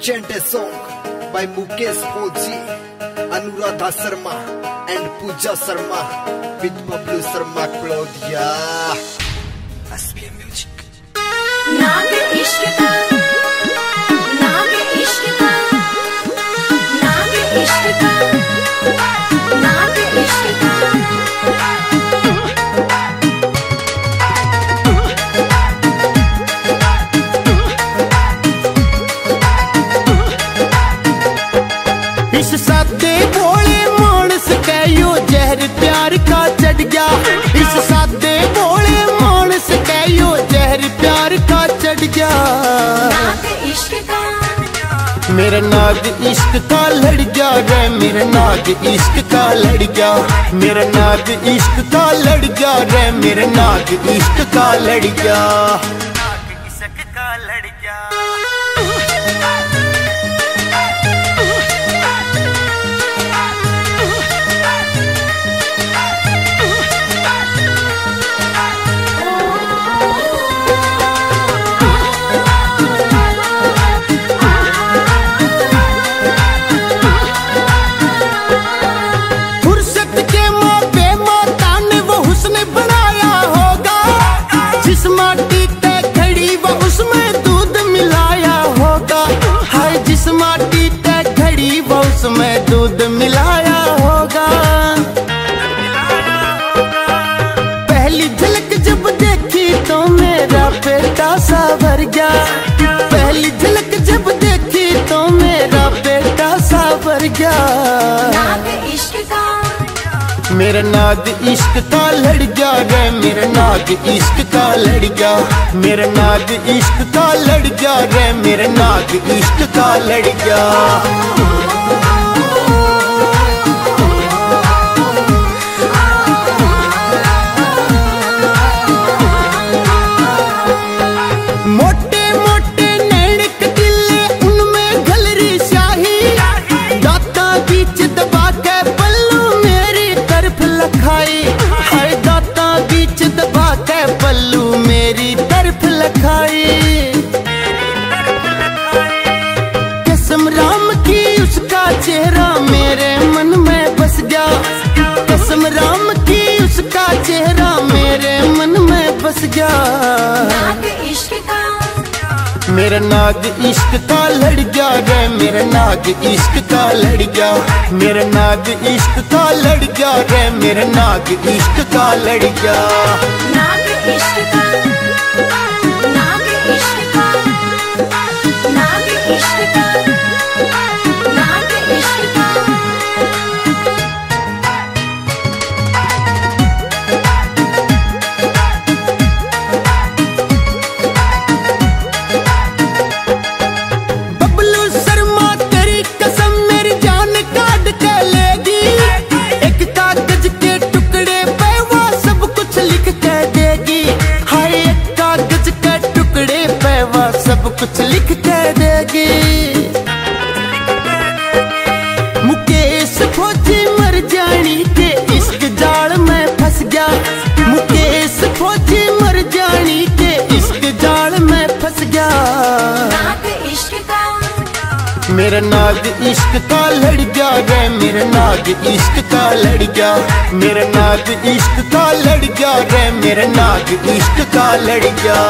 chant a song by Mukesh Oji, Anuradha Sharma, and Pooja Sharma with Pablo Sharma Claudia. SBM Music. इस सादे भोले मानस कहो जहर प्यार का चढ़ गया इस सादे भोले मानस कहो जहर प्यार का चढ़ गया मेरा नाग इश्क का लड़ गया रे मेरा नाग इश्क का लड़ गया मेरा नाग इश्क का लड़ गया रे मेरा नाग इश्क का लड़ गया उसमें दूध मिलाया होगा। पहली झलक जब देखी तो मेरा पेटा सा भर गया। पहली झलक जब देखी तो मेरा पेटा सा भर गया। मेरा नाग इश्क का लड़ गया रे मेरा नाग इश्क का लड़ गया मेरा नाग इश्क का लड़ गया रे मेरा नाग इश्क का लड़ गया मेरा नाग इश्क का लड़ गया रे मेरा नाग इश्क का लड़ गया मेरा नाग इश्क का लड़ गया रे मेरा नाग इश्क का लड़ गया नाग इश्क देगी। मुकेश मर जानी के इश्क जाल में फंस गया। मुकेश मर जानी के इश्क जाल में फंस गया। नाग इश्क का। मेरा नाग इश्क का लड़ गया रे मेरा नाग इश्क का लड़ गया मेरा नाग इश्क का लड़ गया रे मेरा नाग इश्क का लड़ गया